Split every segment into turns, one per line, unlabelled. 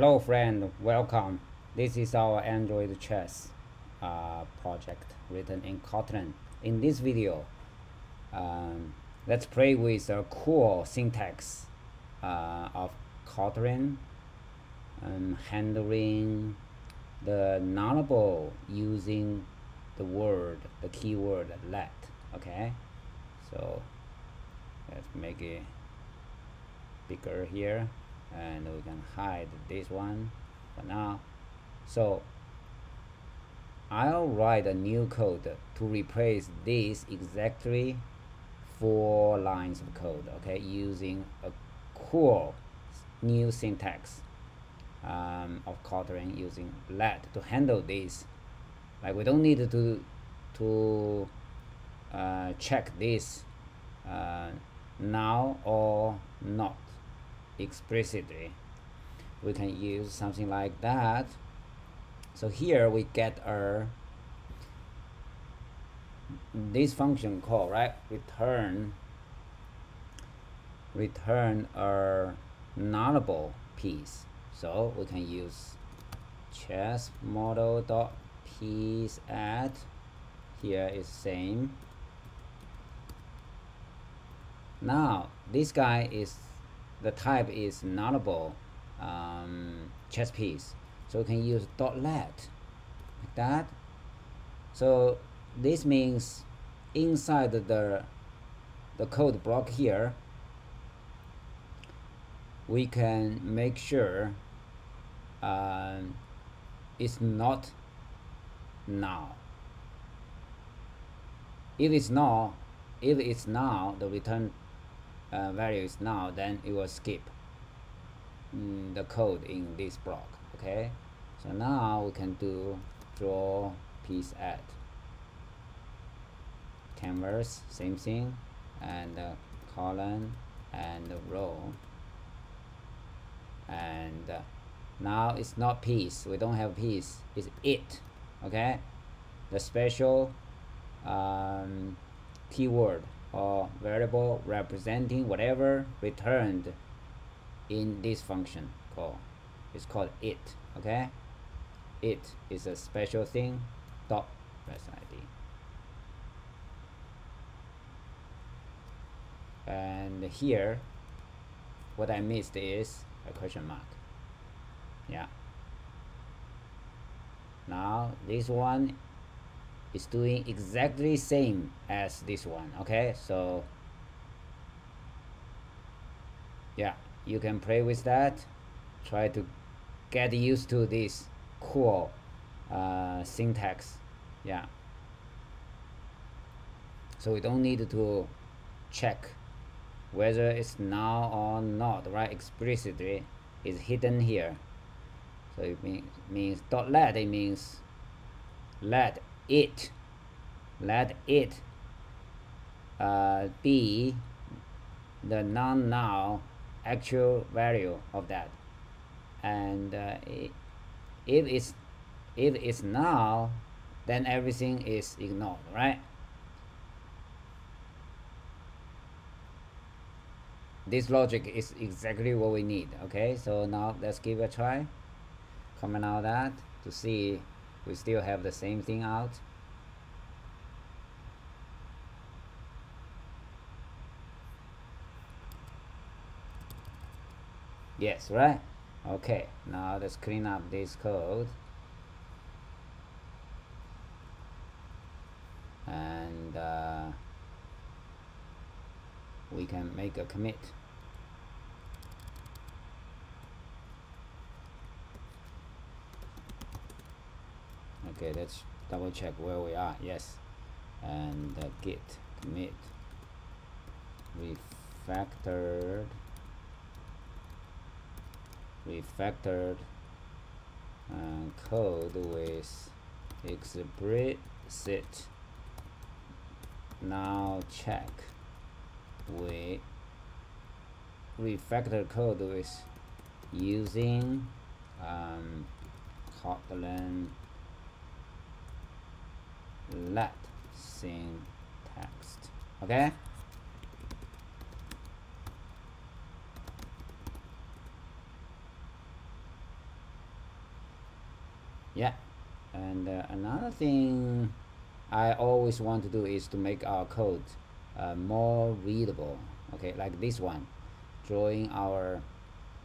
Hello friend, welcome. This is our Android chess uh, project written in Kotlin. In this video, um, let's play with a cool syntax uh, of Kotlin um, handling the nullable using the word, the keyword let. Okay, so let's make it bigger here and we can hide this one for now. So I'll write a new code to replace this exactly four lines of code okay? Using a cool new syntax um, of Kotlin using let to handle this. Like we don't need to to uh, check this uh, null or not explicitly eh? we can use something like that. So here we get our this function call right? Return return our nullable piece. So we can use chess model dot piece at here is same. Now this guy is the type is nullable um, chess piece. So we can use dot let like that. So this means inside the the code block here we can make sure uh, it's not null if it's not if it's null the return uh, value is null then it will skip mm, the code in this block okay? So now we can do draw piece at canvas same thing and uh, column and row. And uh, now it's not piece we don't have piece it's it okay? The special um, keyword or variable representing whatever returned in this function call. It's called it okay? It is a special thing dot res id and here what I missed is a question mark. Yeah. Now this one is doing exactly same as this one okay? So yeah you can play with that. Try to get used to this cool uh, syntax yeah. So we don't need to check whether it's null or not right? Explicitly is hidden here. So it means, means dot let it means let it. Let it uh, be the non-null actual value of that. And uh, it, if it's if it's null then everything is ignored right? This logic is exactly what we need okay? So now let's give it a try. Comment out that to see we still have the same thing out. Yes right? Okay now let's clean up this code. And uh, we can make a commit okay let's double check where we are. Yes. And uh, git commit. Refactored. Refactored. Code with explicit null check we refactor code with using um, Kotlin let syntax okay? Yeah. And uh, another thing I always want to do is to make our code uh, more readable. Okay like this one. Drawing our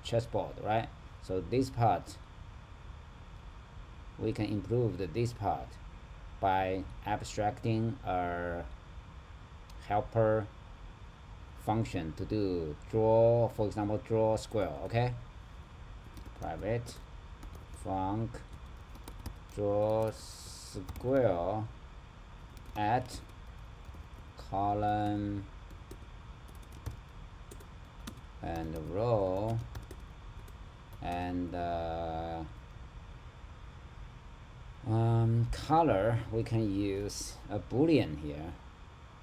chessboard right? So this part we can improve the, this part by abstracting a helper function to do draw for example draw square okay? Private func draw square at column and row and uh, um, color we can use a boolean here.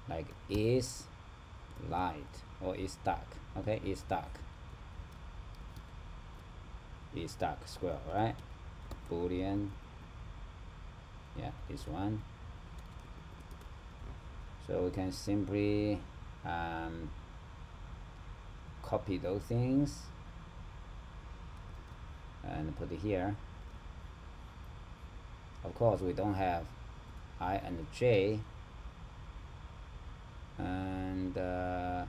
Like is light or is dark okay? Is dark. Is dark square right? Boolean yeah this one. So we can simply um, copy those things and put it here of course we don't have i and j. And uh,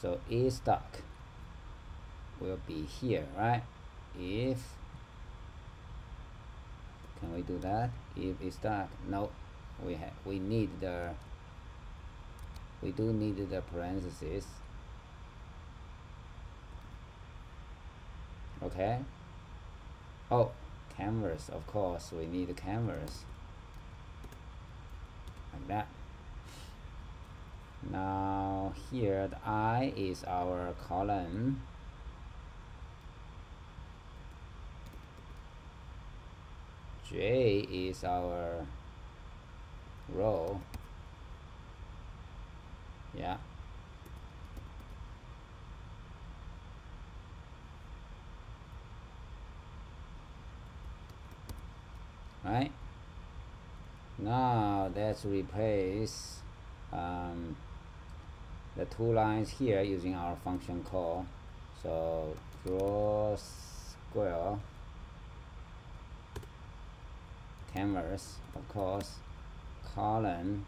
so is stuck will be here right? If can we do that? If it's stuck no we have we need the we do need the parentheses. Okay oh canvas of course we need the canvas like that. Now here the i is our column. J is our row. Yeah right? Now let's replace um, the two lines here using our function call. So draw square canvas of course column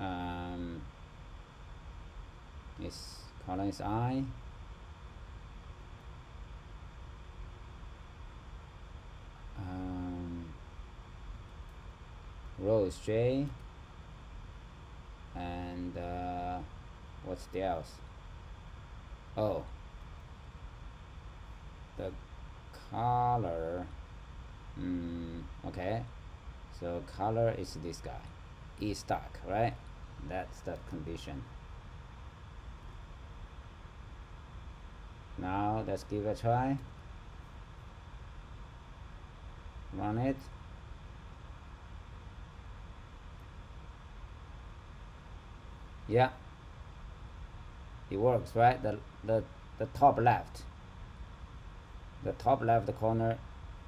um, is column is I is J. And uh, what's the else? Oh. The color. Mm, okay. So color is this guy. Is stuck right? That's the condition. Now let's give it a try. Run it yeah. It works right? The the the top left. The top left corner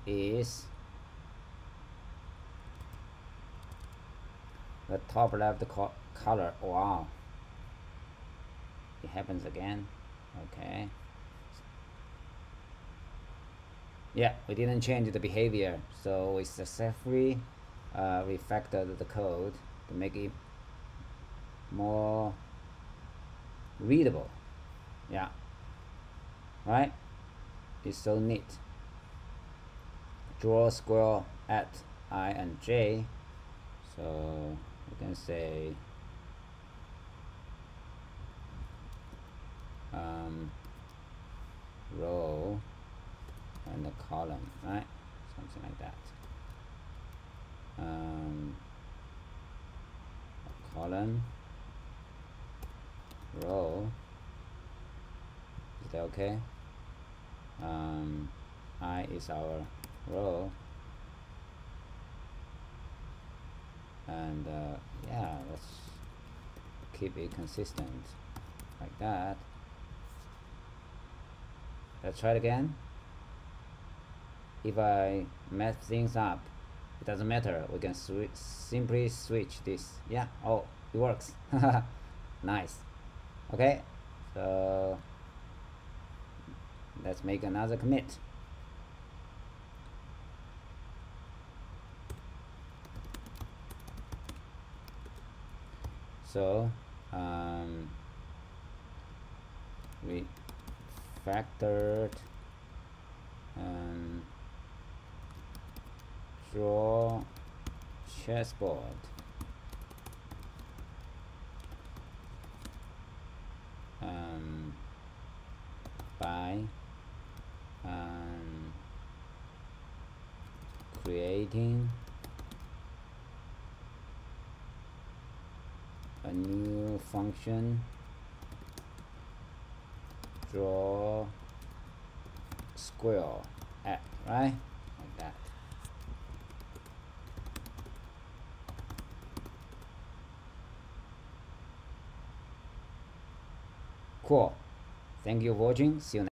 is the top left co color. Wow. It happens again. Okay. Yeah we didn't change the behavior. So we successfully uh, refactored the code to make it more readable. Yeah. Right? It's so neat. Draw a square at i and j. So we can say um, row and the column right? Something like that. Um, column row is that okay? Um, i is our row and uh, yeah let's keep it consistent like that. Let's try it again. If I mess things up it doesn't matter. We can swi simply switch this. Yeah oh it works. Nice okay? So let's make another commit. So um, we factored um, draw chessboard. 18. A new function. Draw square at, right? Like that. Cool. Thank you for watching. See you next